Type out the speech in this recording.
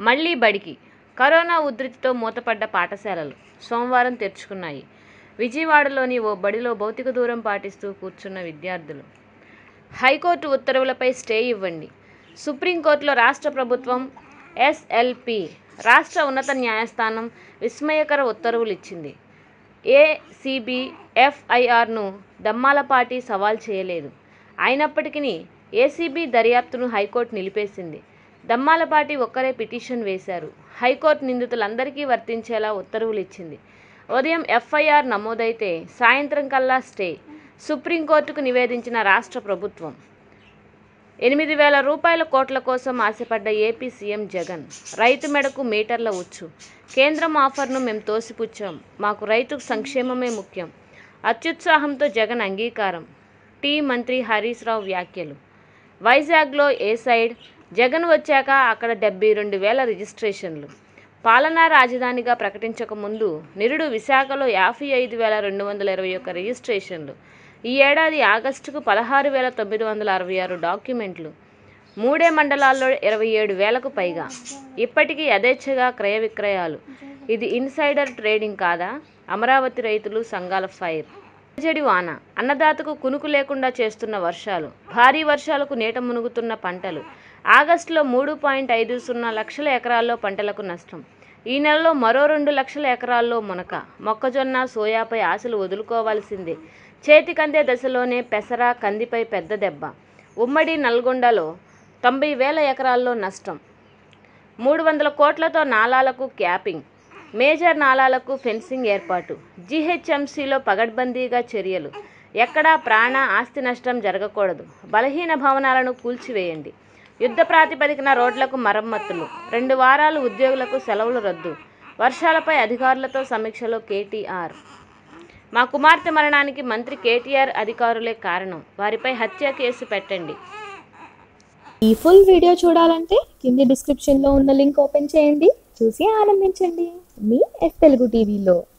మళ్ళీ బడికి. కరోనా ఉధృతితో మూతపడ్డ పాఠశాలలు సోమవారం తెరుచుకున్నాయి. విజయవాడలోని ఓ బడిలో భౌతిక దూరం పాటిస్తూ కూర్చున్న విద్యార్థులు. హైకోర్టు ఉత్తర్వులపై స్టే ఇవ్వండి. సుప్రీంకోర్టులో రాష్ట్ర ప్రభుత్వం ఎస్ఎల్పి రాష్ట్ర ఉన్నత న్యాయస్థానం విస్మయకర ఉత్తర్వులు ఇచ్చింది ఏసీబీ ఎఫ్ఐఆర్ను దమ్మాలపాటి సవాల్ చేయలేదు. అయినప్పటికీ ఏసీబీ దర్యాప్తును హైకోర్టు నిలిపేసింది. దమ్మాలపాటి ఒక్కరే పిటిషన్ వేశారు. హైకోర్టు నిందితులందరికీ వర్తించేలా ఉత్తర్వులు ఇచ్చింది ఉదయం ఎఫ్ఐఆర్ నమోదైతే సాయంత్రం కల్లా స్టే. సుప్రీంకోర్టుకు నివేదించిన రాష్ట్ర ప్రభుత్వం. ఎనిమిది వేల రూపాయల కోట్ల కోసం ఆశపడ్డ ఏపీ సీఎం జగన్ రైతు మెడకు మీటర్ల ఉచ్చు. కేంద్రం ఆఫర్ను మేము తోసిపుచ్చాం. మాకు రైతు సంక్షేమమే ముఖ్యం. అత్యుత్సాహంతో జగన్ అంగీకారం. టీ మంత్రి హరీష్ రావు వ్యాఖ్యలు. వైజాగ్లో ఏ సైడ్? జగన్ వచ్చాక అక్కడ డెబ్బై రెండు వేల రిజిస్ట్రేషన్లు. పాలనా రాజధానిగా ప్రకటించక ముందు నిరుడు విశాఖలో యాభై ఐదు వేల రెండు వందల ఇరవై ఒక్క రిజిస్ట్రేషన్లు. ఈ ఏడాది ఆగస్టుకు పదహారు వేల తొమ్మిది వందల అరవై ఆరు డాక్యుమెంట్లు. మూడే మండలాల్లో ఇరవై ఏడు వేలకు పైగా. ఇప్పటికీ యథేచ్ఛగా క్రయ విక్రయాలు. ఇది ఇన్సైడర్ ట్రేడింగ్ కాదా? అమరావతి రైతులు సంఘాల ఫైర్. అలజడి వాన అన్నదాతకు కునుకు లేకుండా చేస్తున్న వర్షాలు భారీ వర్షాలకు నీట మునుగుతున్న పంటలు. ఆగస్టులో మూడు పాయింట్ ఐదు సున్నా లక్షల ఎకరాల్లో పంటలకు నష్టం. ఈ నెలలో మరో రెండు లక్షల ఎకరాల్లో మునక. మొక్కజొన్న సోయాపై ఆశలు వదులుకోవాల్సిందే. చేతికందే దశలోనే పెసర కందిపై పెద్ద దెబ్బ. ఉమ్మడి నల్గొండలో తొంభై వేల ఎకరాల్లో నష్టం. మూడు వందల కోట్లతో నాలాలకు క్యాపింగ్. మేజర్ నాలాలకు ఫెన్సింగ్ ఏర్పాటు. జీహెచ్ఎంసీలో పగడ్బందీగా చర్యలు. ఎక్కడా ప్రాణ ఆస్తి నష్టం జరగకూడదు. బలహీన భవనాలను కూల్చివేయండి. యుద్ధ ప్రాతిపదికన రోడ్లకు మరమ్మతులు. రెండు వారాలు ఉద్యోగులకు సెలవులు రద్దు. వర్షాలపై అధికారులతో సమీక్షలో కేటీఆర్. మా కుమార్తె మరణానికి మంత్రి కేటీఆర్ అధికారులే కారణం. వారిపై హత్య కేసు పెట్టండి. ఈ ఫుల్ వీడియో చూడాలంటే కింది డిస్క్రిప్షన్లో ఉన్న లింక్ ఓపెన్ చేయండి. చూసి ఆనందించండి. మీ ఎఫ్ తెలుగు టీవీలో.